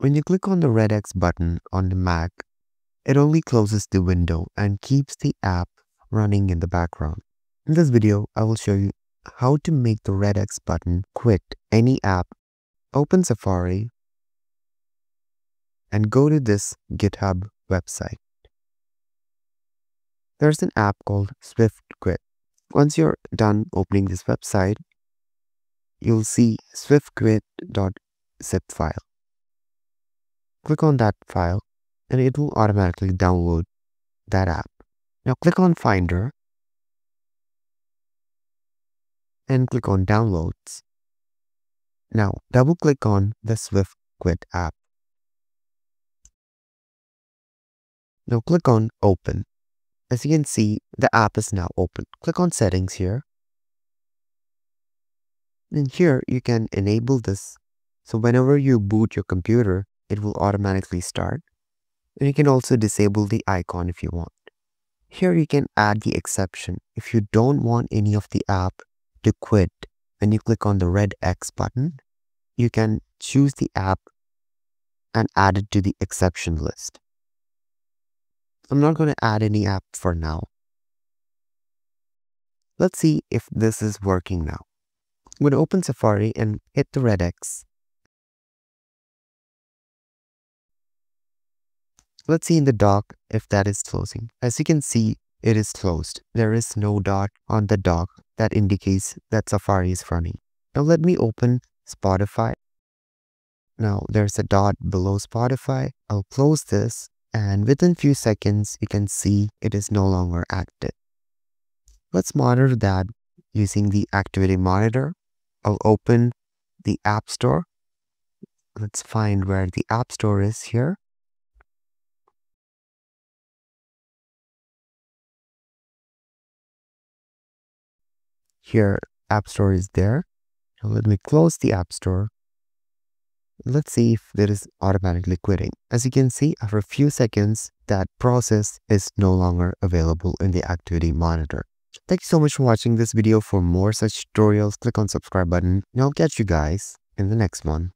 When you click on the red X button on the Mac, it only closes the window and keeps the app running in the background. In this video, I will show you how to make the red X button quit any app. Open Safari and go to this GitHub website. There's an app called Swift Quit. Once you're done opening this website, you'll see swiftquit.zip file. Click on that file and it will automatically download that app. Now click on Finder and click on Downloads. Now double click on the Swift Quit app. Now click on Open. As you can see, the app is now open. Click on Settings here. And here you can enable this. So whenever you boot your computer, it will automatically start. And you can also disable the icon if you want. Here you can add the exception. If you don't want any of the app to quit, when you click on the red X button, you can choose the app and add it to the exception list. I'm not going to add any app for now. Let's see if this is working now. I'm going to open Safari and hit the red X. Let's see in the dock if that is closing. As you can see, it is closed. There is no dot on the dock that indicates that Safari is running. Now let me open Spotify. Now there's a dot below Spotify. I'll close this and within few seconds you can see it is no longer active. Let's monitor that using the activity monitor. I'll open the App Store. Let's find where the App Store is here. Here, App Store is there. Now let me close the App Store Let's see if it is automatically quitting. As you can see, after a few seconds, that process is no longer available in the activity monitor. Thank you so much for watching this video. For more such tutorials, click on subscribe button and I'll catch you guys in the next one.